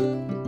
letting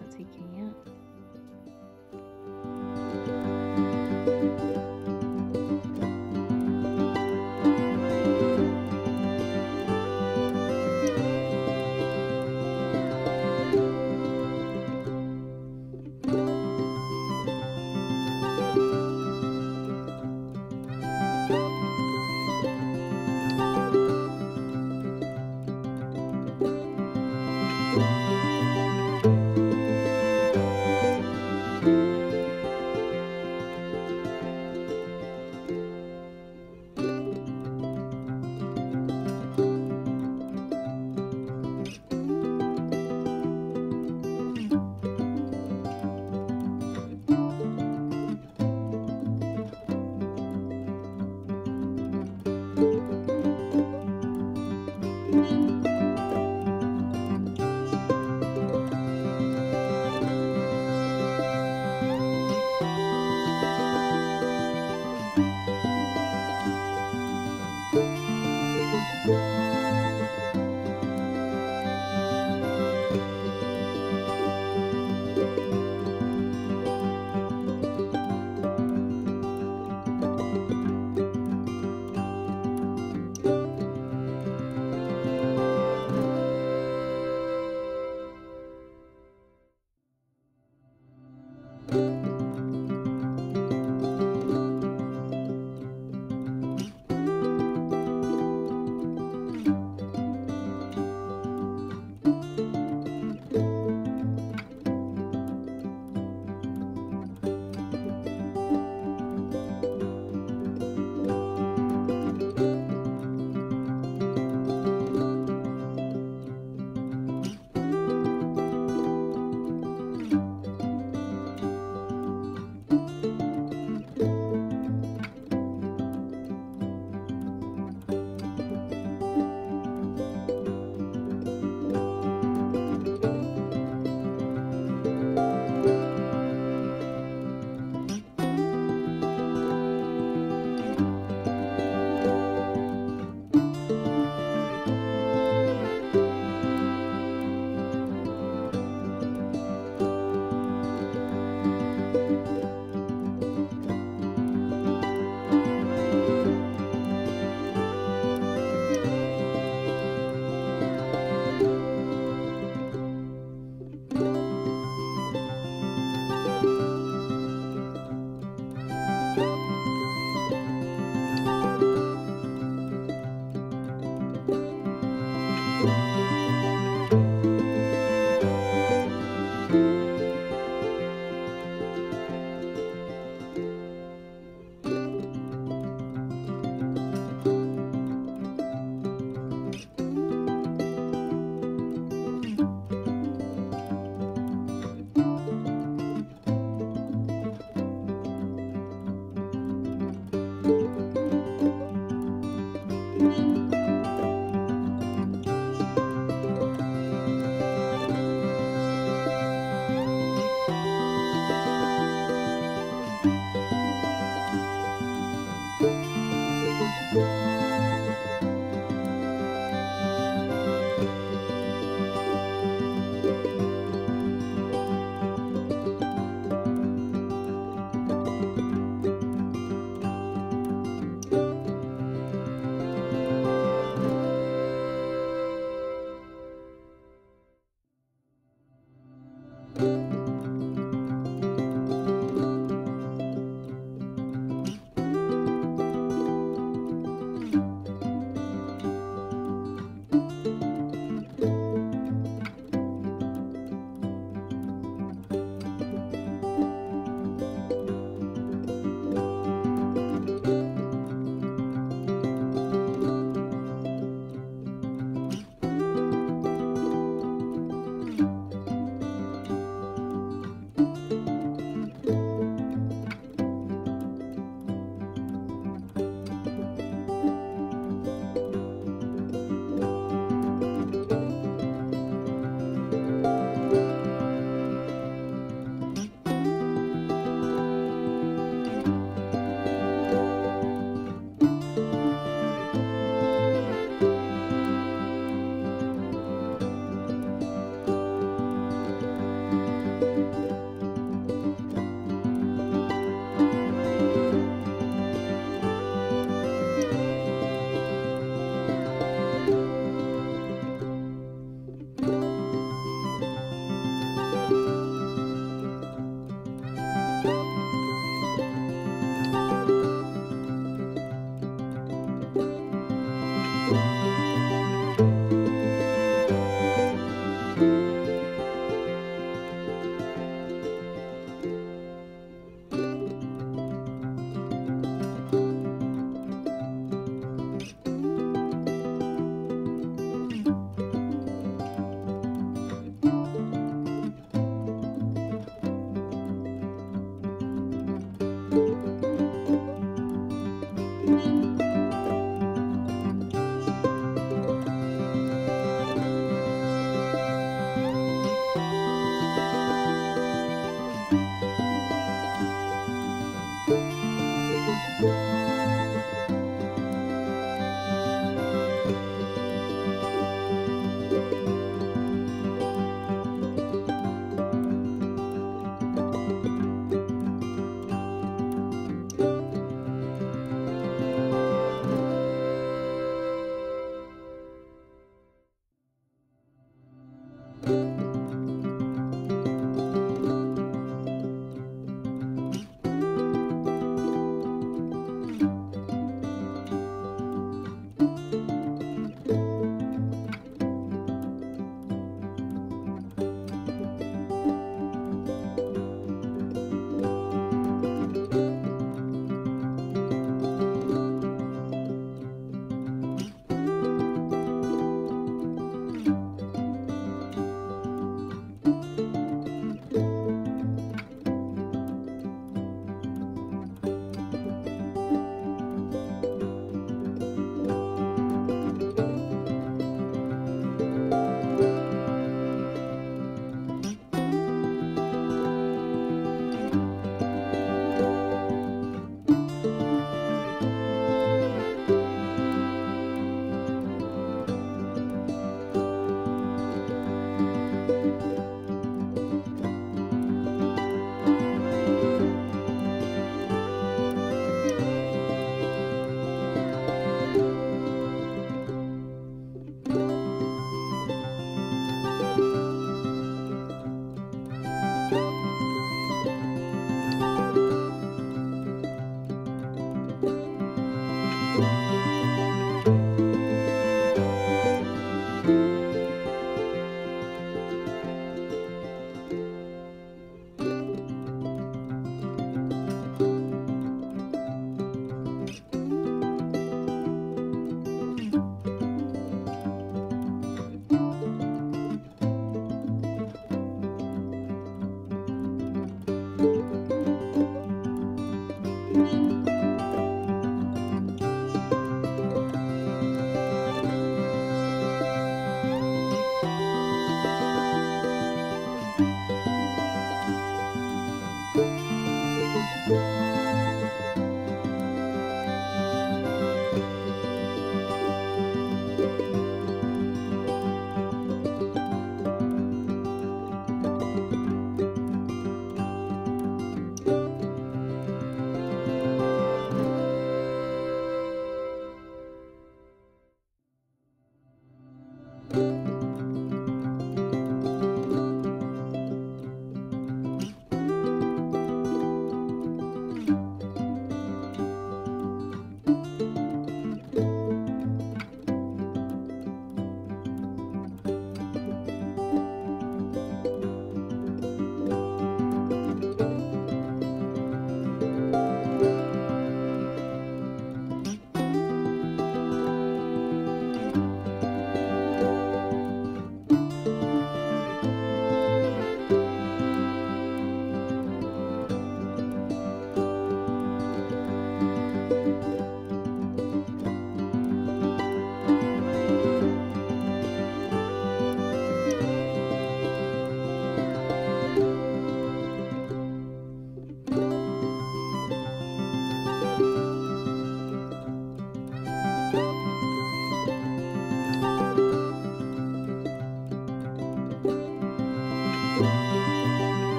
Daddy see it